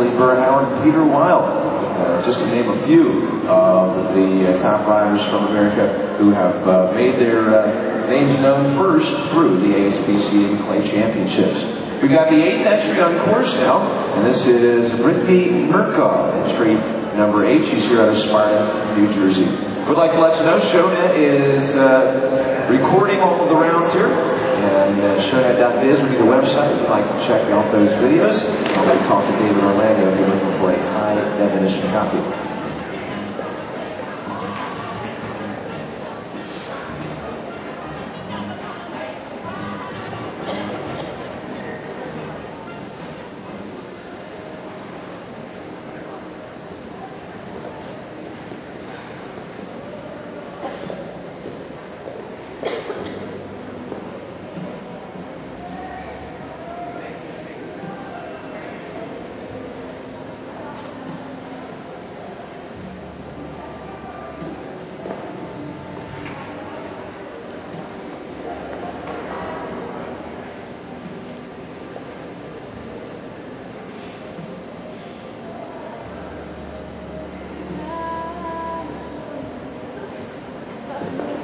Leslie Burr-Howard, and Peter Wylde, uh, just to name a few of the uh, top riders from America who have uh, made their uh, names known first through the ASPCA Maclay Championships. We've got the eighth entry on course now, and this is Brittney Mirkov, entry number eight. She's here out of Sparta, New Jersey. Would like to let you know ShowNet is uh, recording all of the rounds here. And uh, ShowNet.biz will be the website if you'd like to check out those videos. Also talk to David Orlando if you're looking for a high definition copy. Gracias.